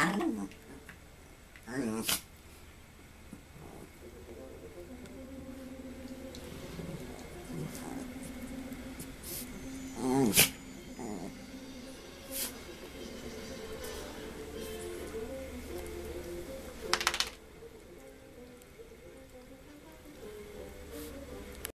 あの